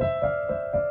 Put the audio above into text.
うん。